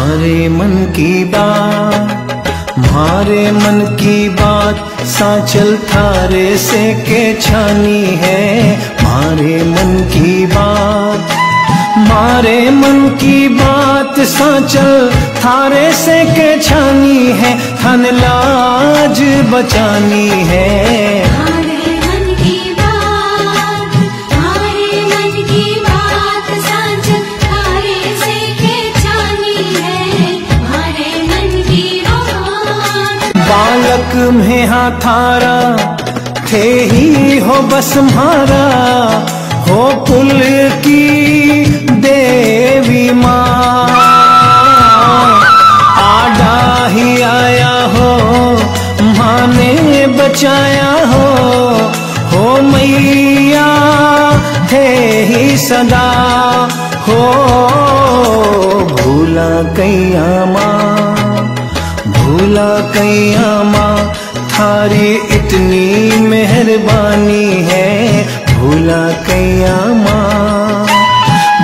मारे मन की बात, मारे मन की बात, साचल थारे से के छानी है। मारे मन की बात, मारे मन की बात, साचल थारे से के छानी है। थन लाज बचानी है। बालक में हाँ थारा थे ही हो बस मारा, हो कुल की देवी माँ। आडा ही आया हो, माँ ने बचाया हो हो मैया, थे ही सदा, हो भूला कैया माँ भूला कैया माँ थारी इतनी मेहरबानी है। भूला कैया माँ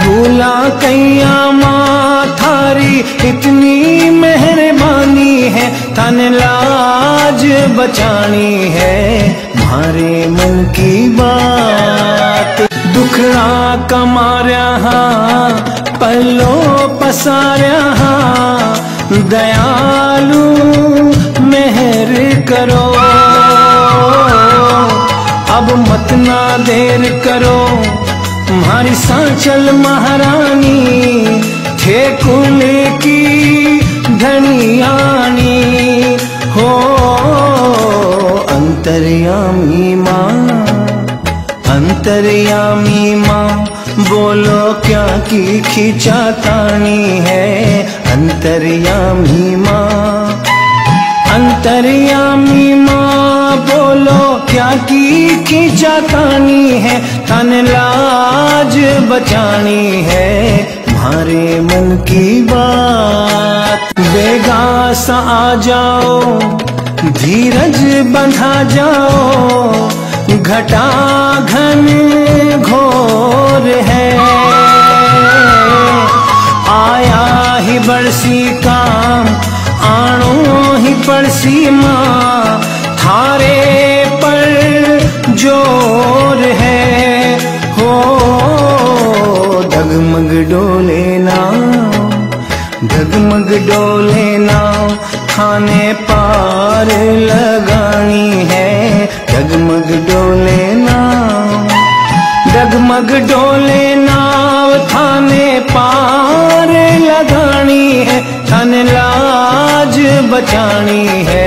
भूला कैया माँ थारी इतनी मेहरबानी है। तन लाज बचानी है मारे मन की बात। दुखड़ा कमार्या पल्लो पसार्या दयालु मेहर करो। अब मत ना देर करो। हमारी सांचल महारानी थे की धनियानी हो, अंतर्यामी माँ अंतर्यामी माँ, बोलो क्या की खिंचा तानी है? अंतर्यामी माँ। अंतर्यामी माँ बोलो, क्या की खींचा तानी है? तन लाज बचानी है। मारे मन की बात। बेगास आ जाओ, धीरज बंधा जाओ। घटा घन घोर है। आया ही बरसी काम आणो ही पड़सी माँ, थारे पर ज़ोर है। हो डगमग डोले नाव डगमग डोले नाव थाने पार लगानी है। डगमग डोले डगमग डोले नाव थाने पार लगानी है। थन लाज बचानी है।